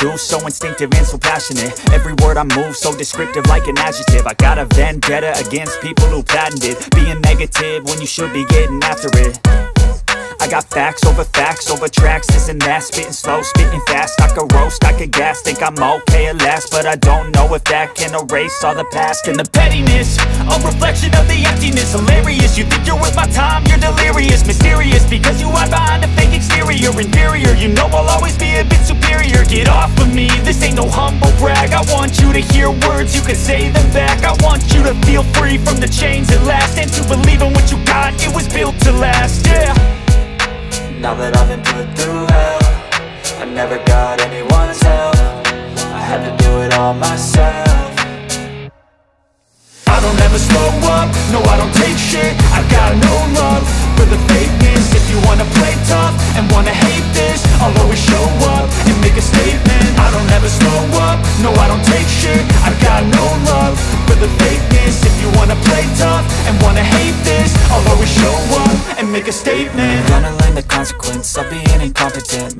do so instinctive and so passionate. Every word I move so descriptive like an adjective. I got a vendetta against people who patented Being negative when you should be getting after it. I got facts over facts over tracks, this and that Spitting slow, spitting fast, I could roast, I could gas Think I'm okay at last, but I don't know if that can erase all the past And the pettiness, a reflection of the emptiness. Hilarious, you think you're worth my time, you're delirious. Mysterious, because you hide behind a fake exterior. Inferior, you know I'll always be a bit superior. Get off of me, this ain't no humble brag. I want you to hear words, you can say them back. I want you to feel free from the chains at last And to believe in make a statement. I'm Gonna learn the consequence of being incompetent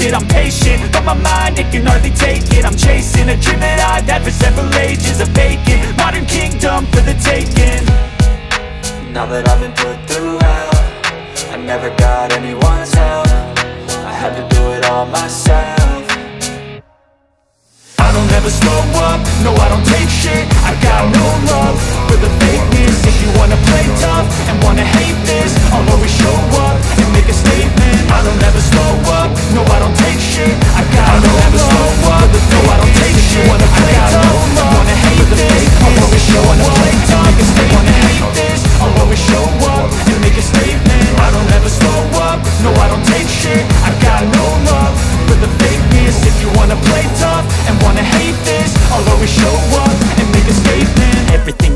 it I'm patient, but my mind, it can hardly take it. I'm chasing a dream that I've had for several ages A vacant, modern kingdom for the taking. Now that I've been put through hell I never got anyone's help. I had to do it all myself. I don't ever slow up, no I don't take shit. I got no love for the fakeness. If you wanna play tough and wanna hate this I'll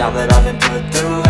Now that I've been put through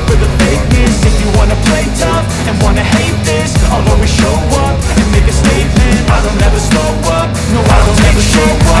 for the fakeness. If you wanna play tough and wanna hate this I'll always show up and make a statement. I don't ever slow up, no I don't ever show up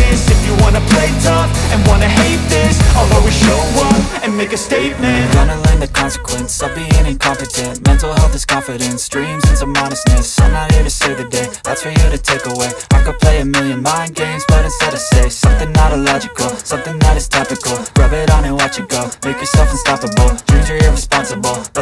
If you wanna play tough and wanna hate this I'll always show up and make a statement. Gonna learn the consequence of being incompetent. Mental health is confidence, dreams and some honestness. I'm not here to save the day, that's for you to take away. I could play a million mind games, but instead I say Something not illogical, something that is topical. Rub it on and watch it go, make yourself unstoppable. Dreams are irresponsible,